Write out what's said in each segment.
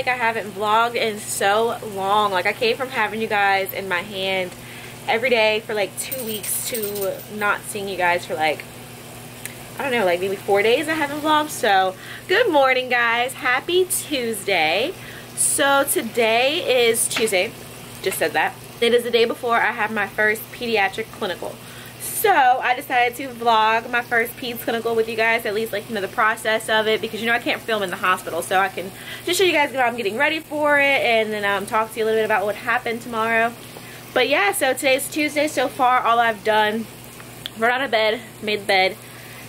like I haven't vlogged in so long. Like I came from having you guys in my hand every day for like two weeks to not seeing you guys for like I don't know, like maybe four days I haven't vlogged. So good morning guys. Happy Tuesday. So today is Tuesday. Just said that. It is the day before I have my first pediatric clinical. So I decided to vlog my first peds clinical with you guys, at least like, you know, the process of it because, you know, I can't film in the hospital. So I can just show you guys how I'm getting ready for it and then um, talk to you a little bit about what happened tomorrow. But yeah, so today's Tuesday so far. All I've done, run out of bed, made bed.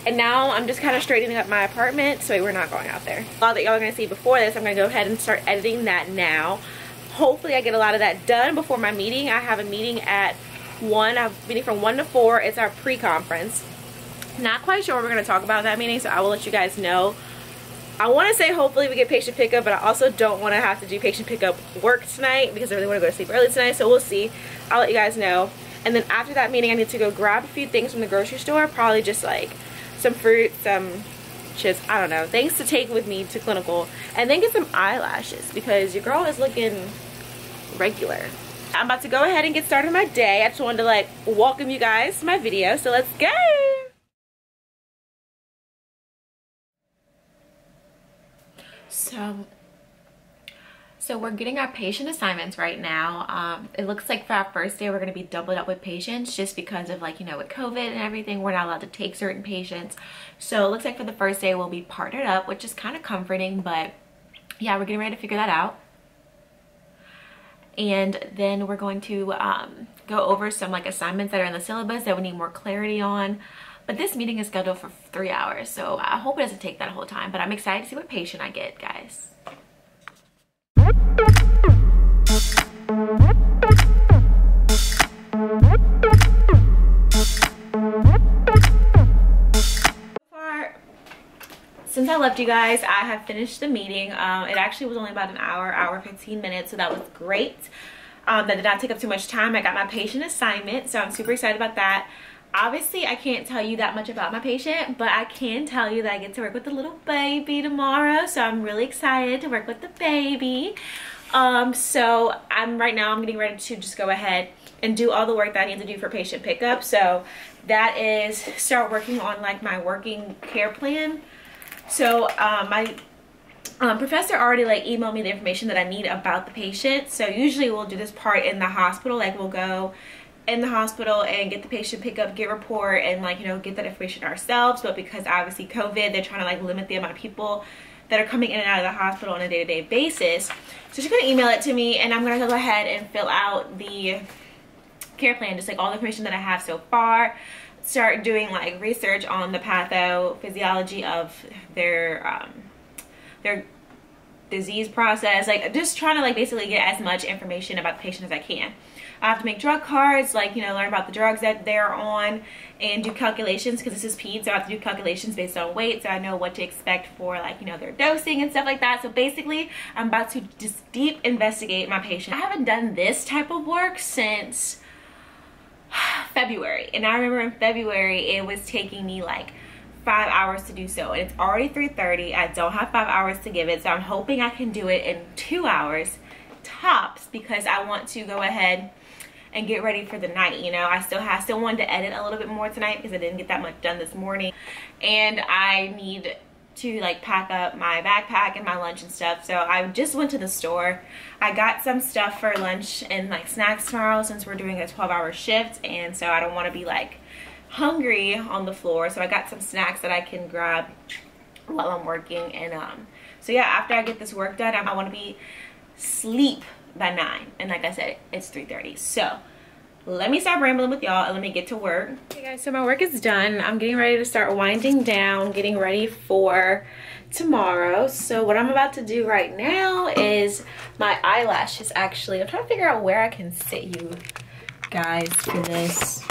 and now I'm just kind of straightening up my apartment so we're not going out there. A lot that y'all are going to see before this, I'm going to go ahead and start editing that now. Hopefully I get a lot of that done before my meeting. I have a meeting at 1. I have meeting from 1 to 4. It's our pre-conference. Not quite sure what we're going to talk about that meeting, so I will let you guys know. I want to say hopefully we get patient pickup, but I also don't want to have to do patient pickup work tonight because I really want to go to sleep early tonight, so we'll see. I'll let you guys know. And then after that meeting, I need to go grab a few things from the grocery store, probably just like some fruit, some chips, I don't know, things to take with me to clinical. And then get some eyelashes because your girl is looking regular. I'm about to go ahead and get started my day. I just wanted to like welcome you guys to my video. So let's go. So so we're getting our patient assignments right now. Um, it looks like for our first day, we're going to be doubled up with patients just because of like, you know, with COVID and everything, we're not allowed to take certain patients. So it looks like for the first day, we'll be partnered up, which is kind of comforting, but yeah, we're getting ready to figure that out. And then we're going to um, go over some like assignments that are in the syllabus that we need more clarity on. But this meeting is scheduled for three hours, so I hope it doesn't take that whole time. But I'm excited to see what patient I get, guys. Since I left you guys, I have finished the meeting. Um, it actually was only about an hour, hour 15 minutes, so that was great. Um, that did not take up too much time. I got my patient assignment, so I'm super excited about that. Obviously, I can't tell you that much about my patient, but I can tell you that I get to work with the little baby tomorrow, so I'm really excited to work with the baby. Um, so I'm right now, I'm getting ready to just go ahead and do all the work that I need to do for patient pickup. So that is start working on like my working care plan so um, my um, professor already like emailed me the information that I need about the patient. So usually we'll do this part in the hospital. Like we'll go in the hospital and get the patient pick up, get report, and like, you know, get that information ourselves. But because obviously COVID, they're trying to like limit the amount of people that are coming in and out of the hospital on a day-to-day -day basis. So she's gonna email it to me and I'm gonna go ahead and fill out the care plan, just like all the information that I have so far start doing like research on the pathophysiology of their um, their disease process like just trying to like basically get as much information about the patient as I can. I have to make drug cards like you know learn about the drugs that they're on and do calculations because this is peds so I have to do calculations based on weight so I know what to expect for like you know their dosing and stuff like that. So basically I'm about to just deep investigate my patient. I haven't done this type of work since February. And I remember in February, it was taking me like five hours to do so. And it's already 3.30. I don't have five hours to give it. So I'm hoping I can do it in two hours tops because I want to go ahead and get ready for the night you know i still have still wanted to edit a little bit more tonight because i didn't get that much done this morning and i need to like pack up my backpack and my lunch and stuff. So I just went to the store. I got some stuff for lunch and like snacks tomorrow since we're doing a 12 hour shift. And so I don't want to be like hungry on the floor. So I got some snacks that I can grab while I'm working. And um, so yeah, after I get this work done, I, I want to be sleep by nine. And like I said, it's 3.30. So let me stop rambling with y'all and let me get to work. Okay guys, so my work is done. I'm getting ready to start winding down, getting ready for tomorrow. So what I'm about to do right now is my eyelashes actually. I'm trying to figure out where I can sit you guys for this.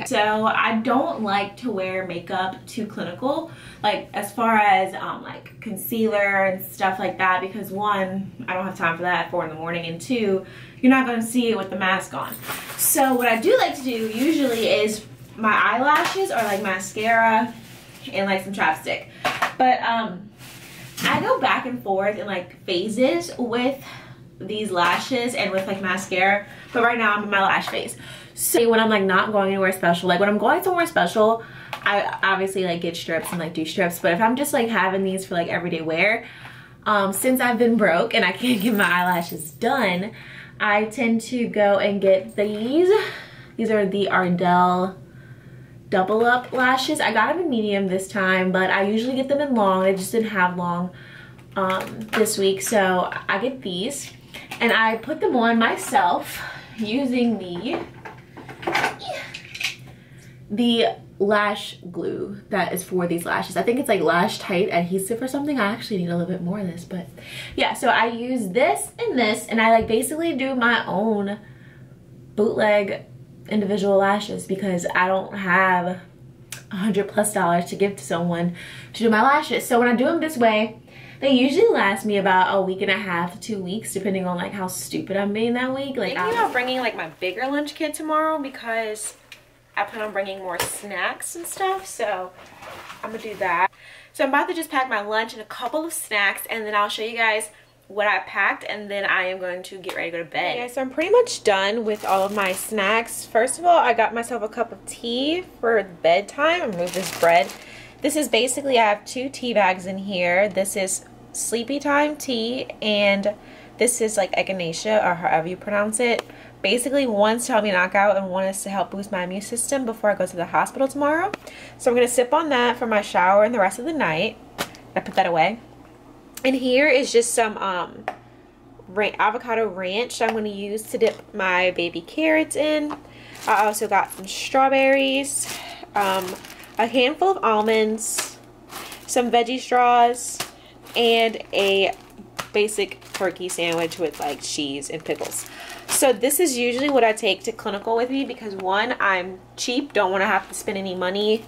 Okay. So I don't like to wear makeup too clinical, like as far as um, like concealer and stuff like that, because one, I don't have time for that at four in the morning, and two, you're not gonna see it with the mask on. So what I do like to do usually is my eyelashes or like mascara and like some chapstick. But um, I go back and forth in like phases with these lashes and with like mascara. But right now I'm in my lash phase. So when I'm like not going anywhere special, like when I'm going somewhere special, I obviously like get strips and like do strips. But if I'm just like having these for like everyday wear, um, since I've been broke and I can't get my eyelashes done, I tend to go and get these. These are the Ardell double up lashes. I got them in medium this time, but I usually get them in long. I just didn't have long um, this week, so I get these. And I put them on myself using the, the lash glue that is for these lashes. I think it's like LashTite adhesive or something. I actually need a little bit more of this, but yeah. So I use this and this and I like basically do my own bootleg individual lashes because I don't have a hundred plus dollars to give to someone to do my lashes. So when I do them this way, they usually last me about a week and a half to two weeks depending on like how stupid I'm being that week. Like I'm about bringing like my bigger lunch kit tomorrow because I plan on bringing more snacks and stuff. So I'm gonna do that. So I'm about to just pack my lunch and a couple of snacks and then I'll show you guys what I packed and then I am going to get ready to go to bed. Yeah, so I'm pretty much done with all of my snacks. First of all, I got myself a cup of tea for bedtime. I'm move this bread. This is basically, I have two tea bags in here. This is sleepy time tea and this is like echinacea or however you pronounce it. Basically one's to help me knock out and one is to help boost my immune system before I go to the hospital tomorrow. So I'm going to sip on that for my shower and the rest of the night. I put that away. And here is just some um, avocado ranch I'm going to use to dip my baby carrots in. I also got some strawberries, um, a handful of almonds, some veggie straws, and a basic turkey sandwich with like cheese and pickles. So this is usually what I take to clinical with me because one, I'm cheap, don't want to have to spend any money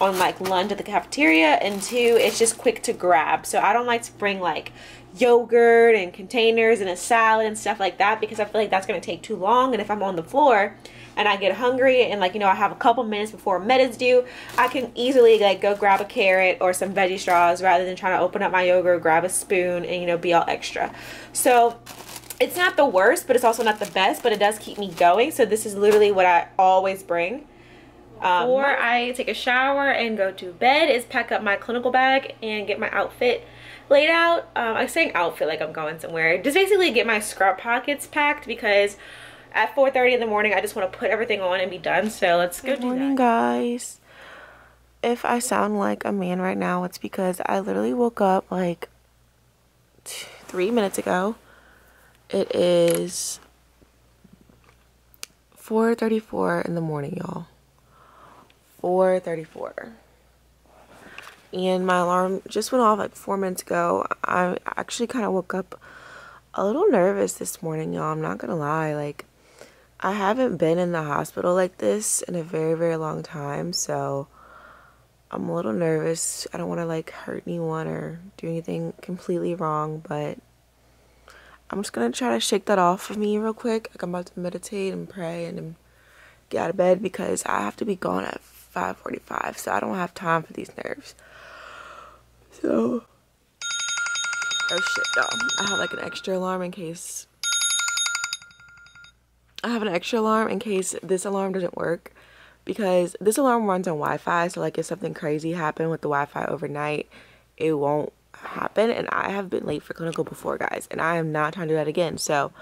on like lunch at the cafeteria and two, it's just quick to grab. So I don't like to bring like yogurt and containers and a salad and stuff like that because I feel like that's going to take too long and if I'm on the floor and I get hungry and like you know I have a couple minutes before med is due I can easily like go grab a carrot or some veggie straws rather than trying to open up my yogurt grab a spoon and you know be all extra so it's not the worst but it's also not the best but it does keep me going so this is literally what I always bring um, before I take a shower and go to bed is pack up my clinical bag and get my outfit laid out. Um, I'm saying outfit like I'm going somewhere. Just basically get my scrub pockets packed because at 4.30 in the morning I just want to put everything on and be done. So let's go Good morning, guys. If I sound like a man right now, it's because I literally woke up like three minutes ago. It is 4.34 in the morning, y'all. 4.34 and my alarm just went off like four minutes ago. I actually kind of woke up a little nervous this morning, y'all. I'm not gonna lie. Like, I haven't been in the hospital like this in a very, very long time, so I'm a little nervous. I don't want to like hurt anyone or do anything completely wrong, but I'm just gonna try to shake that off of me real quick. Like, I'm about to meditate and pray and get out of bed because I have to be gone at 5:45, so I don't have time for these nerves. So, oh shit, y'all. I have like an extra alarm in case. I have an extra alarm in case this alarm doesn't work because this alarm runs on Wi-Fi. So like if something crazy happened with the Wi-Fi overnight, it won't happen. And I have been late for clinical before, guys, and I am not trying to do that again. So.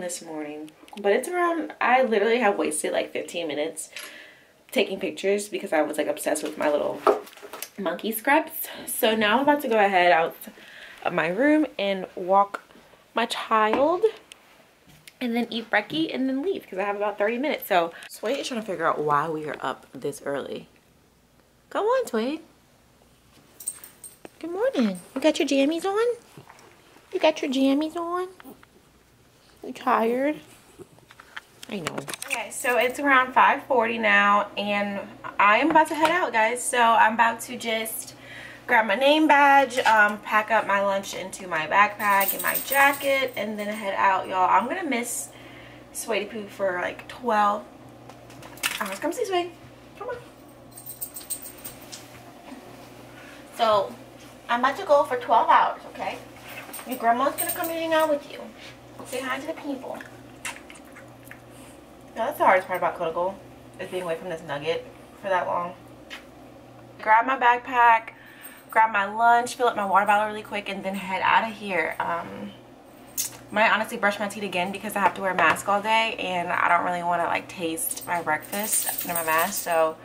This morning. But it's around, I literally have wasted like 15 minutes taking pictures because I was like obsessed with my little monkey scrubs. So now I'm about to go ahead out of my room and walk my child and then eat brekkie and then leave because I have about 30 minutes. So Swade is trying to figure out why we are up this early. Come on, Swade. Good morning. You got your jammies on? You got your jammies on? You tired? I know. Okay, so it's around 5.40 now and I am about to head out, guys. So I'm about to just grab my name badge, um, pack up my lunch into my backpack and my jacket, and then head out, y'all. I'm gonna miss Swadey Poo for like 12 hours. Come see Swade. Come on. So, I'm about to go for 12 hours, okay? Your grandma's gonna come and hang out with you. Say hi to the people. Now, that's the hardest part about Codical, is being away from this nugget for that long. Grab my backpack, grab my lunch, fill up my water bottle really quick, and then head out of here. Um, might honestly brush my teeth again because I have to wear a mask all day and I don't really want to like taste my breakfast under my mask. So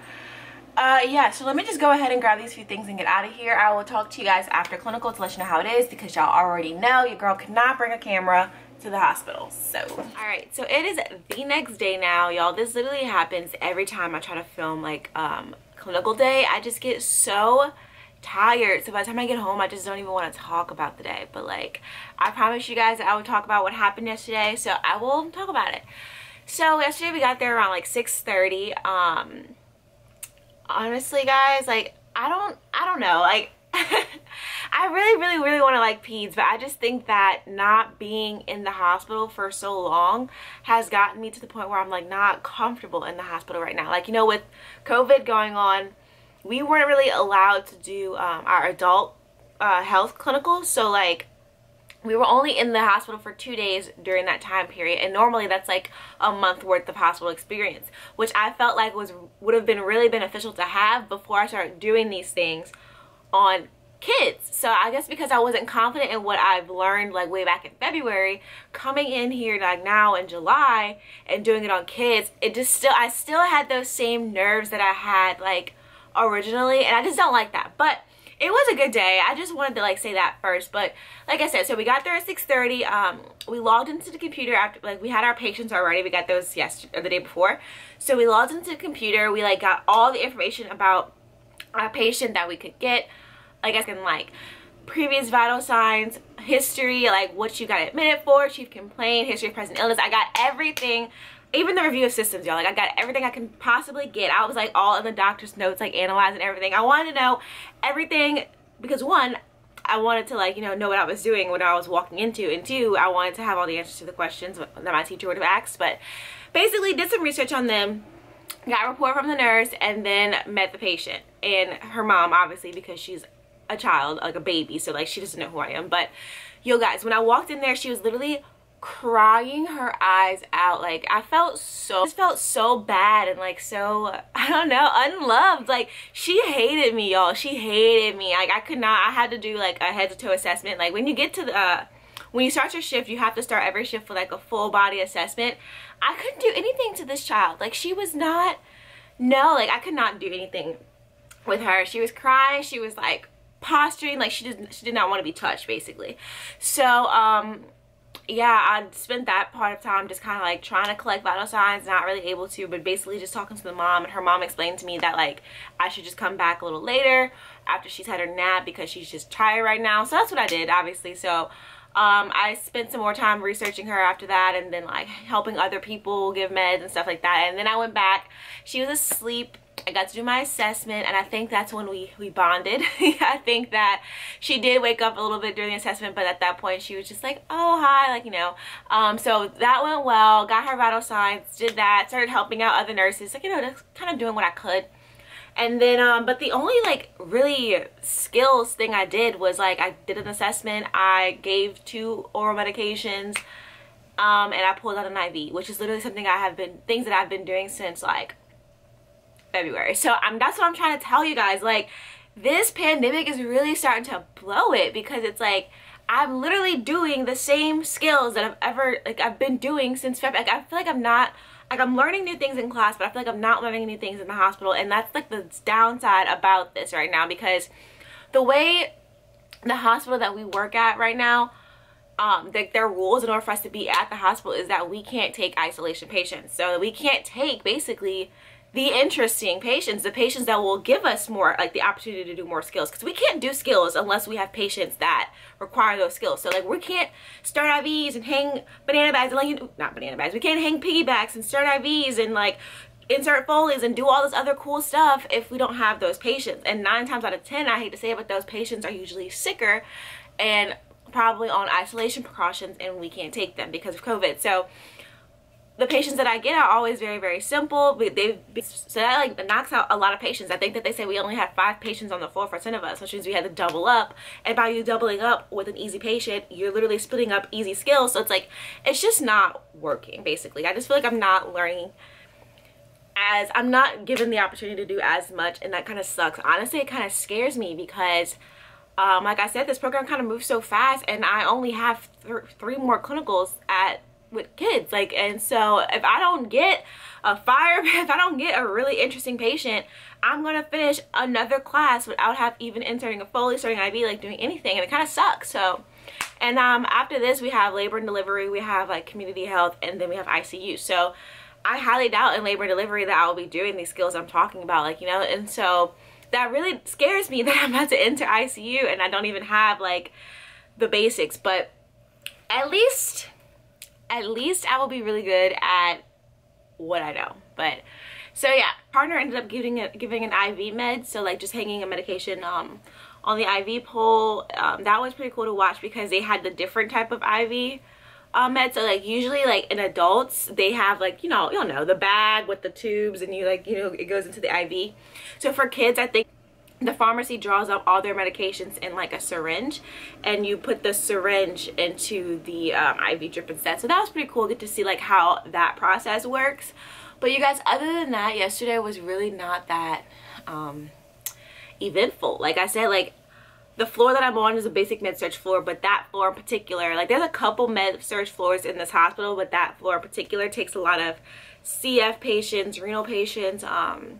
uh, yeah, so let me just go ahead and grab these few things and get out of here. I will talk to you guys after clinical to let you know how it is because y'all already know your girl could not bring a camera to the hospital. So, all right, so it is the next day now, y'all. This literally happens every time I try to film like um, clinical day. I just get so tired so by the time i get home i just don't even want to talk about the day but like i promised you guys that i would talk about what happened yesterday so i will talk about it so yesterday we got there around like 6 30 um honestly guys like i don't i don't know like I really, really, really want to like peds, but I just think that not being in the hospital for so long has gotten me to the point where I'm like not comfortable in the hospital right now. Like, you know, with COVID going on, we weren't really allowed to do um, our adult uh, health clinicals. So like we were only in the hospital for two days during that time period and normally that's like a month worth of hospital experience which i felt like was would have been really beneficial to have before i started doing these things on kids so i guess because i wasn't confident in what i've learned like way back in february coming in here like now in july and doing it on kids it just still i still had those same nerves that i had like originally and I just don't like that. But it was a good day. I just wanted to like say that first. But like I said, so we got there at 6.30. Um, we logged into the computer after like we had our patients already. We got those yesterday or the day before. So we logged into the computer. We like got all the information about our patient that we could get. Like I can like previous vital signs, history, like what you got admitted for, chief complaint, history of present illness. I got everything even the review of systems y'all. Like i got everything i can possibly get. I was like all in the doctor's notes like analyzing everything. I wanted to know everything because one i wanted to like you know know what i was doing what i was walking into and two i wanted to have all the answers to the questions that my teacher would have asked. But basically did some research on them got a report from the nurse and then met the patient and her mom obviously because she's a child like a baby so like she doesn't know who i am. But yo guys when i walked in there she was literally crying her eyes out. Like i felt so just felt so bad and like so i don't know unloved. Like she hated me y'all. She hated me. Like i could not i had to do like a head to toe assessment. Like when you get to the uh, when you start your shift you have to start every shift with like a full body assessment. I couldn't do anything to this child. Like she was not no like i could not do anything with her. She was crying. She was like posturing like she did she did not want to be touched basically so um yeah, I spent that part of time just kind of like trying to collect vital signs, not really able to, but basically just talking to the mom. And her mom explained to me that like I should just come back a little later after she's had her nap because she's just tired right now. So that's what I did, obviously. So um, I spent some more time researching her after that and then like helping other people give meds and stuff like that. And then I went back. She was asleep I got to do my assessment and I think that's when we, we bonded. I think that she did wake up a little bit during the assessment, but at that point she was just like, oh, hi, like, you know. Um, so that went well, got her vital signs, did that, started helping out other nurses, like, you know, just kind of doing what I could. And then, um, but the only like really skills thing I did was like, I did an assessment, I gave two oral medications, um, and I pulled out an IV, which is literally something I have been, things that I've been doing since like February. So I'm that's what I'm trying to tell you guys. Like this pandemic is really starting to blow it because it's like I'm literally doing the same skills that I've ever like I've been doing since February. Like, I feel like I'm not like I'm learning new things in class, but I feel like I'm not learning new things in the hospital. And that's like the downside about this right now because the way the hospital that we work at right now, um, the, their rules in order for us to be at the hospital is that we can't take isolation patients. So we can't take basically the interesting patients, the patients that will give us more, like the opportunity to do more skills. Because we can't do skills unless we have patients that require those skills. So like we can't start IVs and hang banana bags and like, not banana bags, we can't hang piggybacks and start IVs and like insert Foleys and do all this other cool stuff if we don't have those patients. And nine times out of 10, I hate to say it, but those patients are usually sicker and probably on isolation precautions and we can't take them because of COVID. So the patients that I get are always very, very simple. But they so that like knocks out a lot of patients. I think that they say we only have five patients on the floor for 10 of us, which means we had to double up. And by you doubling up with an easy patient, you're literally splitting up easy skills. So it's like, it's just not working, basically. I just feel like I'm not learning as, I'm not given the opportunity to do as much, and that kind of sucks. Honestly, it kind of scares me because um, like I said, this program kind of moves so fast, and I only have th three more clinicals at with kids like and so if i don't get a fire if i don't get a really interesting patient i'm gonna finish another class without have even inserting a foley starting iv like doing anything and it kind of sucks so. And um after this we have labor and delivery we have like community health and then we have icu so i highly doubt in labor and delivery that i will be doing these skills i'm talking about like you know and so that really scares me that i'm about to enter icu and i don't even have like the basics but at least at least I will be really good at what I know. But so yeah, partner ended up giving it giving an IV med, so like just hanging a medication um on the IV pole. Um, that was pretty cool to watch because they had the different type of IV uh, med. So like usually like in adults they have like you know you know the bag with the tubes and you like you know it goes into the IV. So for kids I think the pharmacy draws up all their medications in like a syringe and you put the syringe into the um, IV drip instead. So that was pretty cool. Get to see like how that process works. But you guys, other than that, yesterday was really not that um, eventful. Like I said, like the floor that I'm on is a basic med surg floor, but that floor in particular, like there's a couple med surg floors in this hospital, but that floor in particular takes a lot of CF patients, renal patients, um,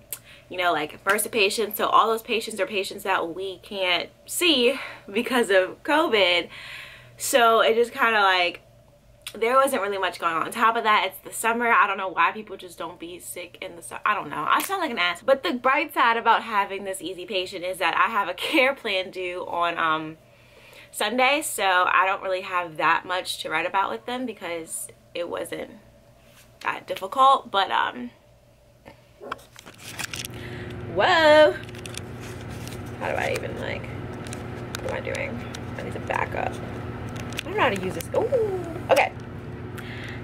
you know, like MRSA patients. So all those patients are patients that we can't see because of COVID. So it just kind of like, there wasn't really much going on. On top of that, it's the summer. I don't know why people just don't be sick in the summer. I don't know. I sound like an ass. But the bright side about having this easy patient is that I have a care plan due on um, Sunday. So I don't really have that much to write about with them because it wasn't that difficult. But um, Whoa. How do I even like, what am I doing? I need to back up. I don't know how to use this. Ooh, okay.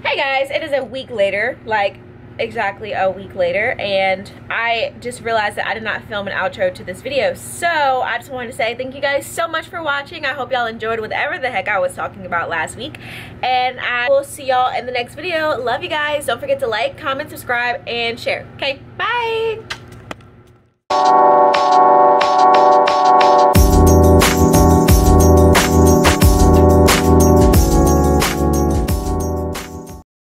Hey guys, it is a week later, like exactly a week later and I just realized that I did not film an outro to this video so I just wanted to say thank you guys so much for watching I hope y'all enjoyed whatever the heck I was talking about last week and I will see y'all in the next video love you guys don't forget to like comment subscribe and share okay bye Thank you.